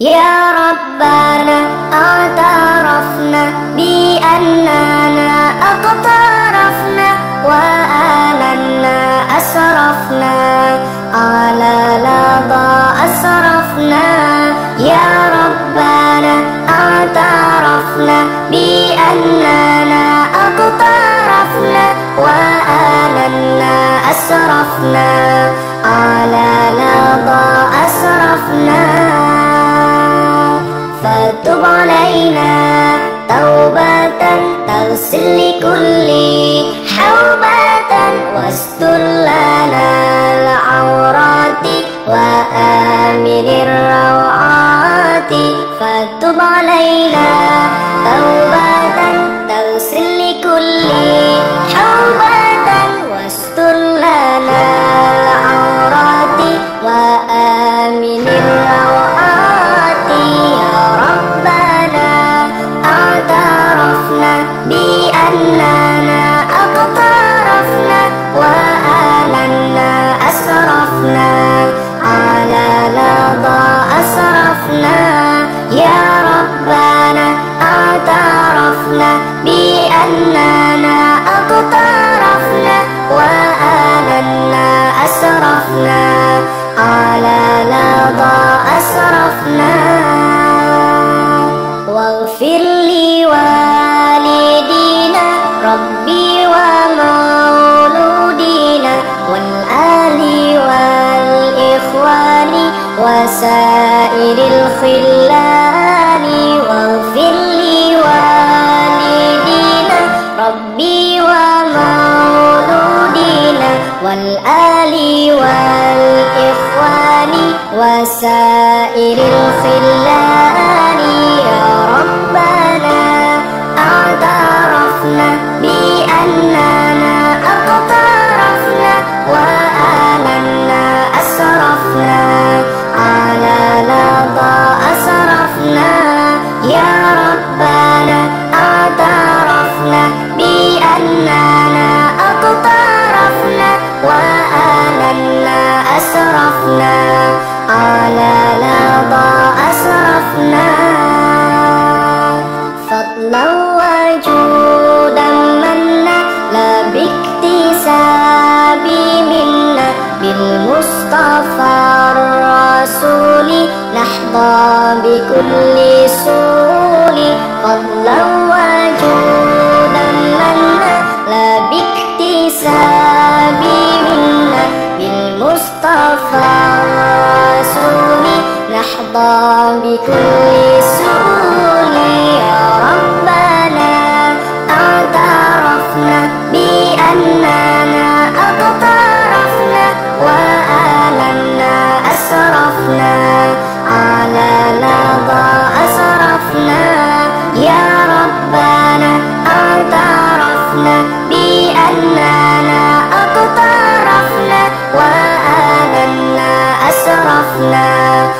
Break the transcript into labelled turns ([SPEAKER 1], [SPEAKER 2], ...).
[SPEAKER 1] يا ربنا اعترفنا بأننا اقترفنا وآلنا أسرفنا على لظى أسرفنا يا ربنا اعترفنا بأننا اقترفنا وآلنا أسرفنا تغسل لكل حوبة واستر لنا العورات وآمن الروعات فتب علينا وسائر الخلان واغفر لي والدينا ربي ومولودينا والآل والإخوان وسائر الخلان يا ربنا فضلا وجودا منا لا باكتساب منا بالمصطفى الرسول. نحظى بكل سول فضلا وجودا منا لا باكتساب منا بالمصطفى الرسول. نحظى بكل بأننا اقترفنا وآلنا أسرفنا.